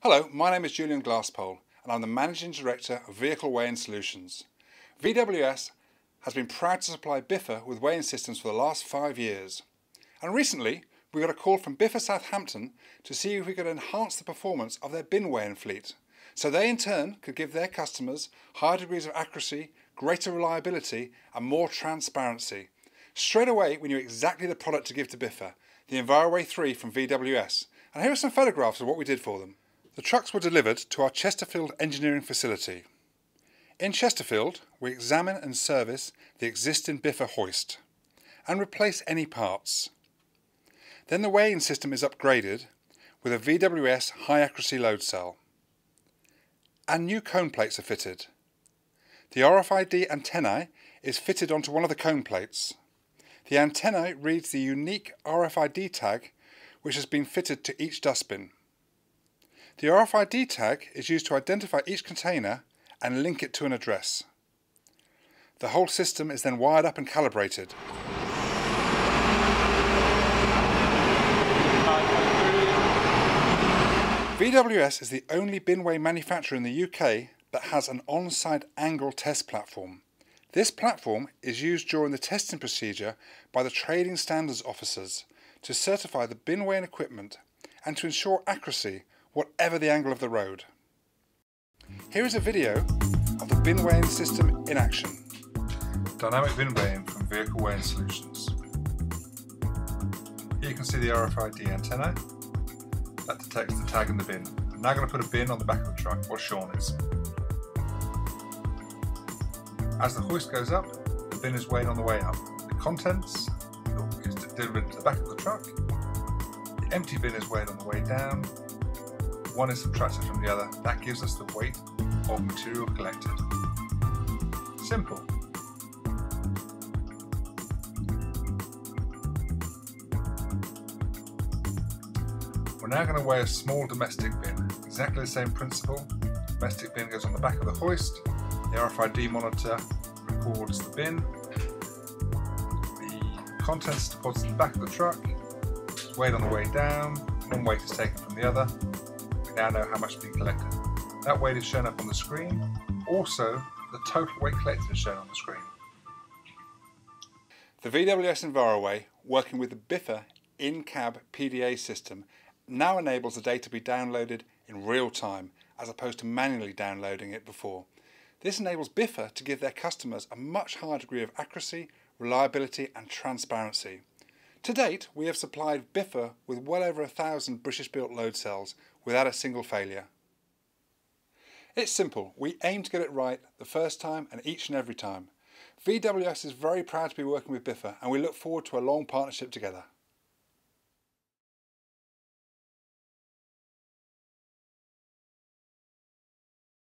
Hello, my name is Julian Glasspole and I'm the Managing Director of Vehicle Weighing Solutions. VWS has been proud to supply Biffa with weighing systems for the last five years. And recently, we got a call from Biffa Southampton to see if we could enhance the performance of their bin weighing fleet. So they in turn could give their customers higher degrees of accuracy, greater reliability and more transparency. Straight away we knew exactly the product to give to Biffa, the EnviroWeigh 3 from VWS. And here are some photographs of what we did for them. The trucks were delivered to our Chesterfield engineering facility. In Chesterfield, we examine and service the existing Biffa hoist and replace any parts. Then the weighing system is upgraded with a VWS high accuracy load cell. And new cone plates are fitted. The RFID antennae is fitted onto one of the cone plates. The antennae reads the unique RFID tag which has been fitted to each dustbin. The RFID tag is used to identify each container and link it to an address. The whole system is then wired up and calibrated. VWS is the only bin weigh manufacturer in the UK that has an on-site angle test platform. This platform is used during the testing procedure by the trading standards officers to certify the bin weigh weighing equipment and to ensure accuracy whatever the angle of the road. Here is a video of the bin weighing system in action. Dynamic bin weighing from Vehicle Weighing Solutions. Here you can see the RFID antenna that detects the tag in the bin. I'm now going to put a bin on the back of the truck, or Sean is. As the hoist goes up, the bin is weighed on the way up. The contents is delivered to the back of the truck. The empty bin is weighed on the way down. One is subtracted from the other. That gives us the weight of material collected. Simple. We're now going to weigh a small domestic bin. Exactly the same principle. Domestic bin goes on the back of the hoist. The RFID monitor records the bin. The contents deposited in the back of the truck. Weighed on the way down. One weight is taken from the other. Now know how much has been collected. That weight is shown up on the screen. Also, the total weight collected is shown on the screen. The VWS EnviroWeigh, working with the Biffa in-cab PDA system, now enables the data to be downloaded in real time as opposed to manually downloading it before. This enables Biffa to give their customers a much higher degree of accuracy, reliability and transparency. To date, we have supplied Biffa with well over a thousand British built load cells without a single failure. It's simple, we aim to get it right the first time and each and every time. VWS is very proud to be working with Biffa and we look forward to a long partnership together.